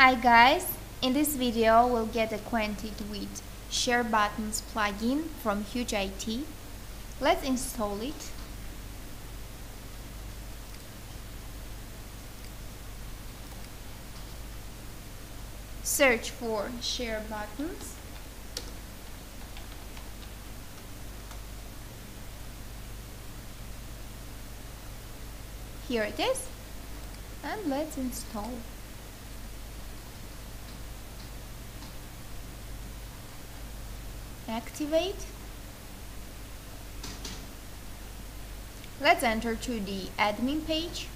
Hi guys, in this video we'll get acquainted with Share Buttons plugin from Huge IT. Let's install it. Search for Share Buttons. Here it is. And let's install. Activate. Let's enter to the admin page.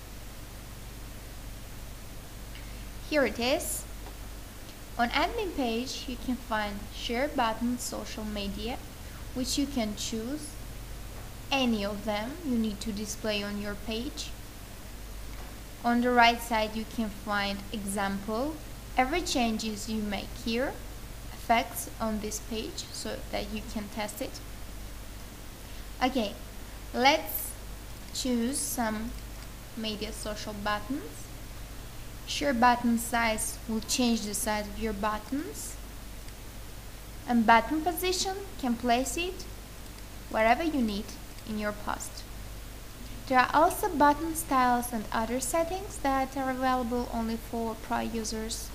Here it is. On admin page you can find share button social media which you can choose. Any of them you need to display on your page. On the right side you can find example. Every changes you make here effects on this page so that you can test it. Okay, let's choose some media social buttons. Share button size will change the size of your buttons. And button position can place it wherever you need in your post. There are also button styles and other settings that are available only for Pro users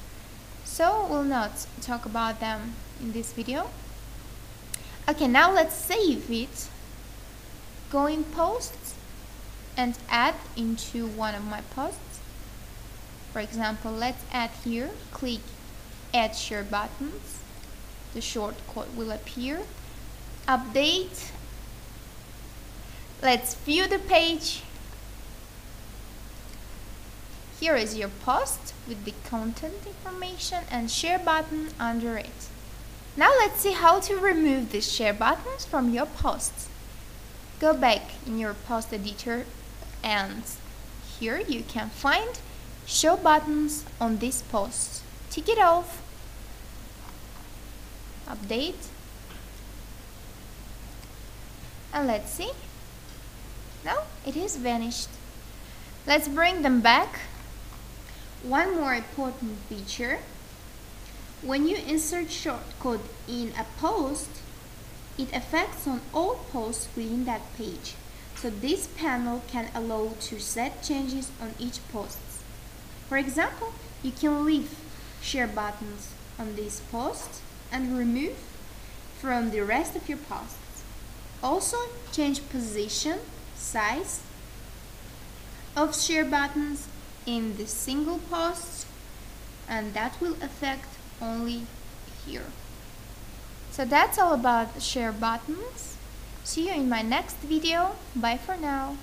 so we'll not talk about them in this video. Okay now let's save it. Go in posts and add into one of my posts. For example let's add here click add share buttons. The shortcode will appear. Update. Let's view the page here is your post with the content information and share button under it. Now let's see how to remove these share buttons from your posts. Go back in your post editor and here you can find show buttons on this post. Tick it off. Update. And let's see. Now it is vanished. Let's bring them back one more important feature, when you insert shortcode in a post, it affects on all posts within that page. So this panel can allow to set changes on each post. For example, you can leave share buttons on this post and remove from the rest of your posts. Also change position, size of share buttons in the single post and that will affect only here. So that's all about share buttons. See you in my next video. Bye for now.